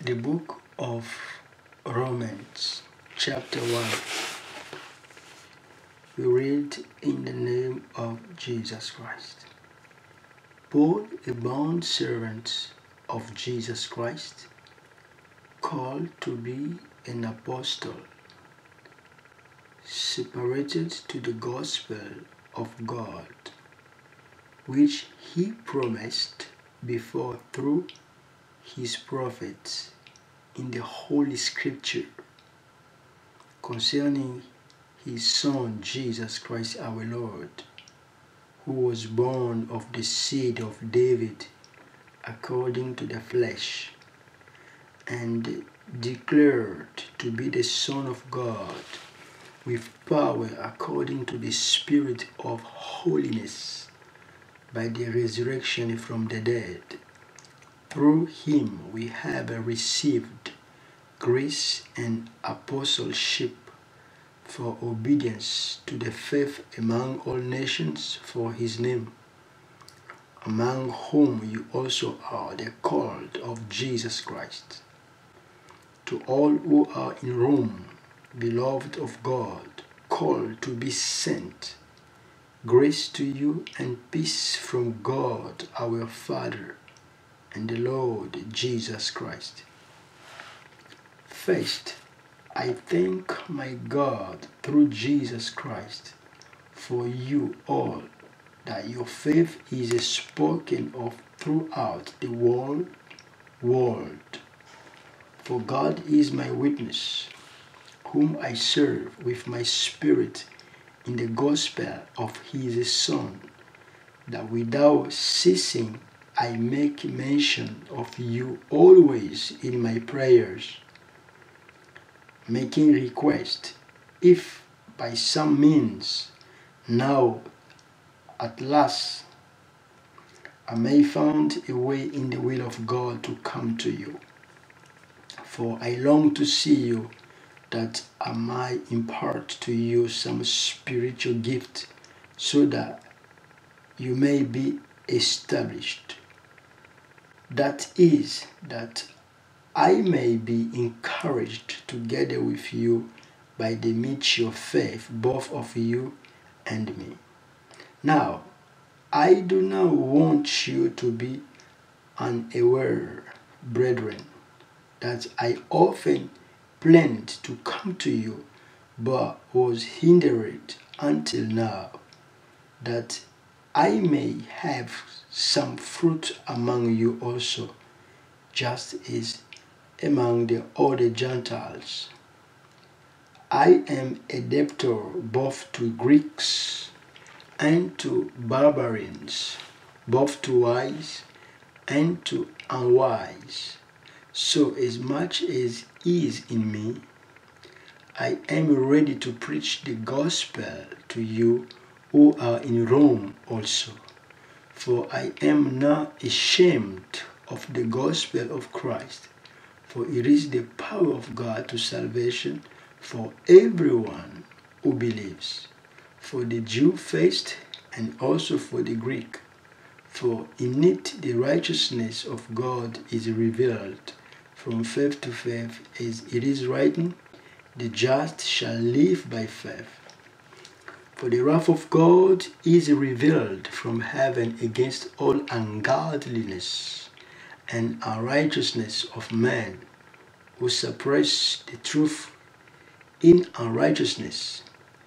the book of Romans, chapter 1. We read in the name of Jesus Christ. Paul, a bond servant of Jesus Christ, called to be an apostle, separated to the gospel of God, which he promised before through his prophets in the Holy Scripture concerning his Son Jesus Christ our Lord, who was born of the seed of David according to the flesh, and declared to be the Son of God with power according to the Spirit of holiness by the resurrection from the dead. Through him we have received grace and apostleship for obedience to the faith among all nations for his name, among whom you also are the called of Jesus Christ. To all who are in Rome, beloved of God, called to be sent, grace to you and peace from God our Father and the Lord Jesus Christ. First, I thank my God through Jesus Christ for you all that your faith is spoken of throughout the world world. For God is my witness, whom I serve with my spirit in the gospel of his Son, that without ceasing I make mention of you always in my prayers, making request, if by some means now at last I may find a way in the will of God to come to you. For I long to see you that I might impart to you some spiritual gift so that you may be established that is, that I may be encouraged together with you by the mutual faith, both of you and me. Now, I do not want you to be unaware, brethren, that I often planned to come to you, but was hindered until now, that I may have some fruit among you also, just as among the other Gentiles. I am a debtor both to Greeks and to barbarians, both to wise and to unwise. So, as much as is in me, I am ready to preach the gospel to you who are in Rome also. For I am not ashamed of the gospel of Christ, for it is the power of God to salvation for everyone who believes, for the Jew first and also for the Greek. For in it the righteousness of God is revealed from faith to faith, as it is written, the just shall live by faith. For the wrath of God is revealed from heaven against all ungodliness and unrighteousness of men who suppress the truth in unrighteousness,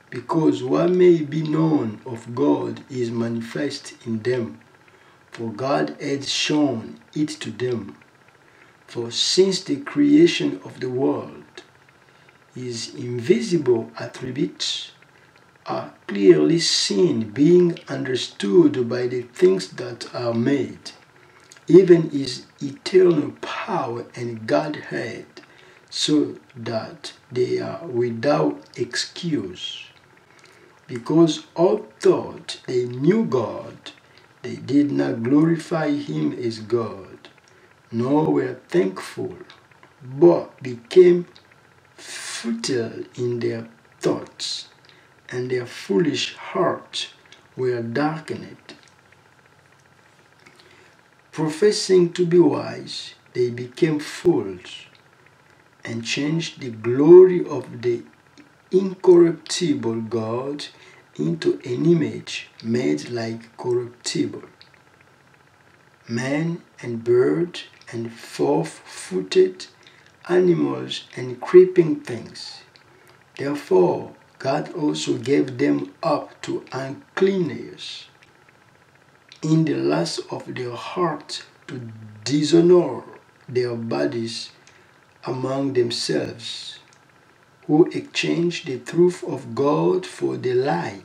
because what may be known of God is manifest in them, for God has shown it to them. For since the creation of the world, his invisible attributes are clearly seen, being understood by the things that are made, even his eternal power and Godhead, so that they are without excuse. Because all thought they knew God, they did not glorify him as God, nor were thankful, but became futile in their thoughts and their foolish hearts were darkened. Professing to be wise, they became fools and changed the glory of the incorruptible God into an image made like corruptible. Man and bird and four-footed animals and creeping things. Therefore, God also gave them up to uncleanness in the lust of their heart to dishonor their bodies among themselves, who exchanged the truth of God for the lie,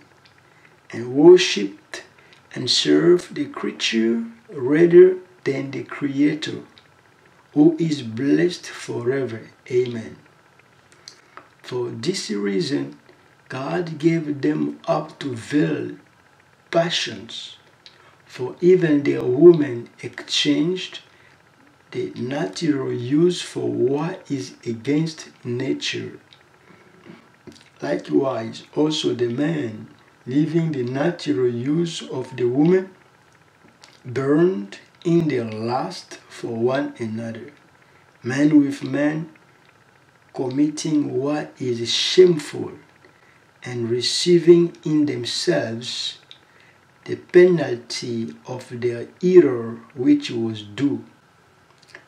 and worshipped and served the creature rather than the Creator, who is blessed forever. Amen. For this reason, God gave them up to vile passions, for even their women exchanged the natural use for what is against nature. Likewise, also the man, leaving the natural use of the woman, burned in their lust for one another, man with man, committing what is shameful, and receiving in themselves the penalty of their error which was due.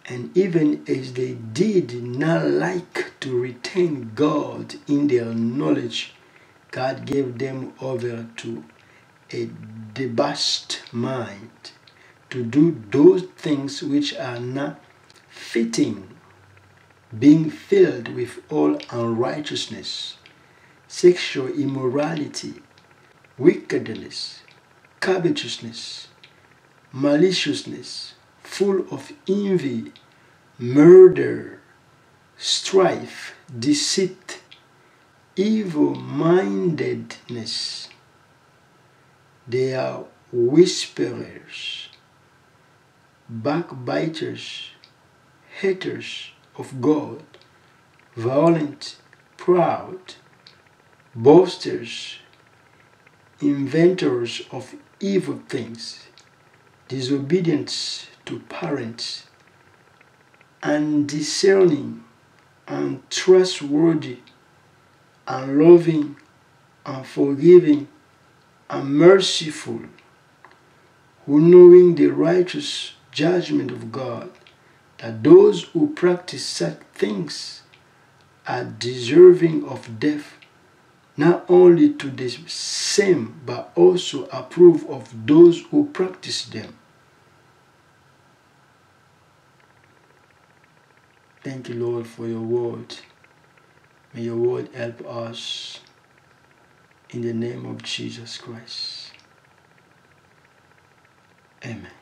And even as they did not like to retain God in their knowledge, God gave them over to a debased mind to do those things which are not fitting, being filled with all unrighteousness, sexual immorality, wickedness, covetousness, maliciousness, full of envy, murder, strife, deceit, evil mindedness. They are whisperers, backbiters, haters of God, violent, proud, boasters, inventors of evil things, disobedient to parents, undiscerning, untrustworthy, unloving, unforgiving, unmerciful, who knowing the righteous judgment of God, that those who practice such things are deserving of death, not only to the same, but also approve of those who practice them. Thank you, Lord, for your word. May your word help us in the name of Jesus Christ. Amen.